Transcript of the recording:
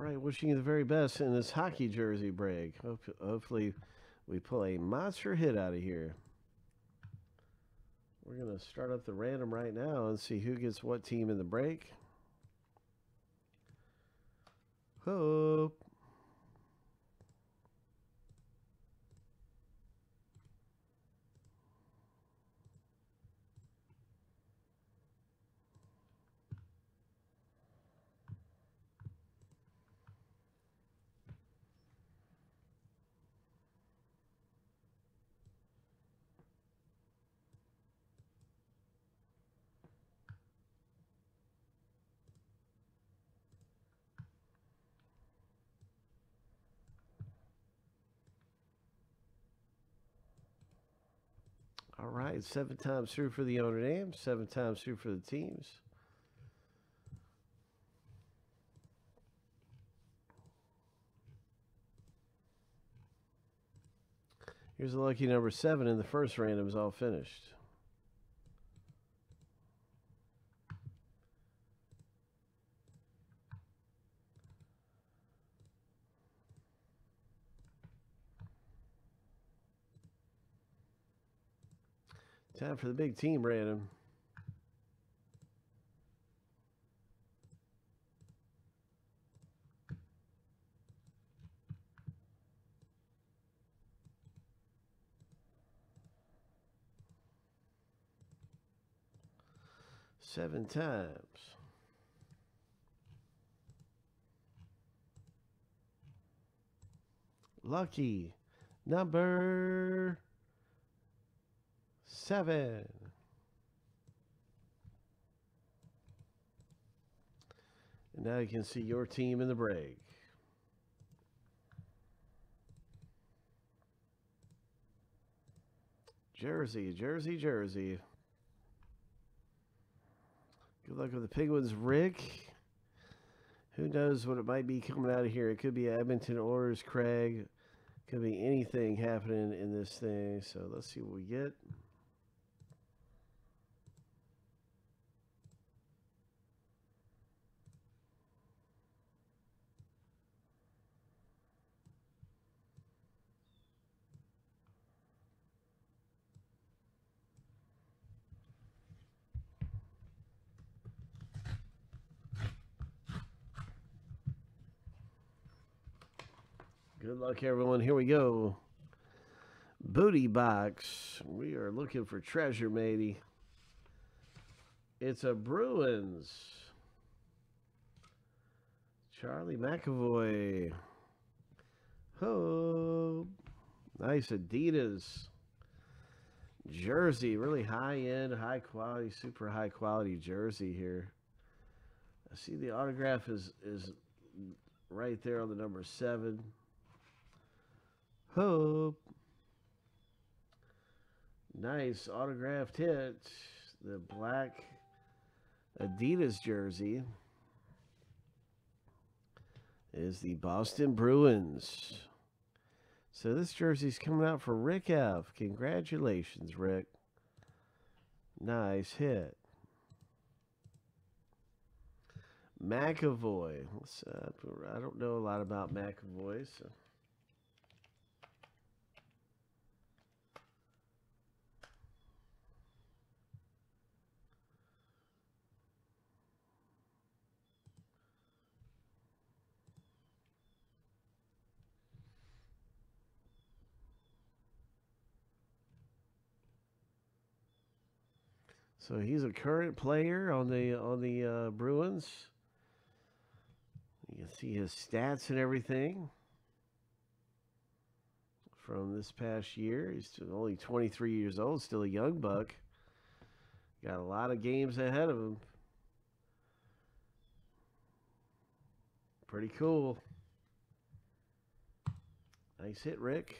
All right, wishing you the very best in this hockey jersey break. Hope, hopefully, we pull a monster hit out of here. We're going to start up the random right now and see who gets what team in the break. Hope. All right, seven times through for the Notre Dame, seven times through for the teams. Here's the lucky number seven in the first random is all finished. Time for the big team random. Seven times. Lucky number seven. And now you can see your team in the break. Jersey, Jersey, Jersey. Good luck with the Penguins, Rick. Who knows what it might be coming out of here? It could be Edmonton Oilers, Craig. Could be anything happening in this thing. So let's see what we get. Good luck, everyone. Here we go. Booty box. We are looking for treasure, matey. It's a Bruins. Charlie McAvoy. Oh, nice Adidas jersey. Really high end, high quality, super high quality jersey here. I see the autograph is is right there on the number seven. Hope. Nice autographed hit. The black Adidas jersey is the Boston Bruins. So this jersey's coming out for Rick F. Congratulations, Rick. Nice hit. McAvoy. Uh, I don't know a lot about McAvoy, so. So he's a current player on the on the uh, Bruins. You can see his stats and everything from this past year. He's only 23 years old, still a young buck. Got a lot of games ahead of him. Pretty cool. Nice hit, Rick.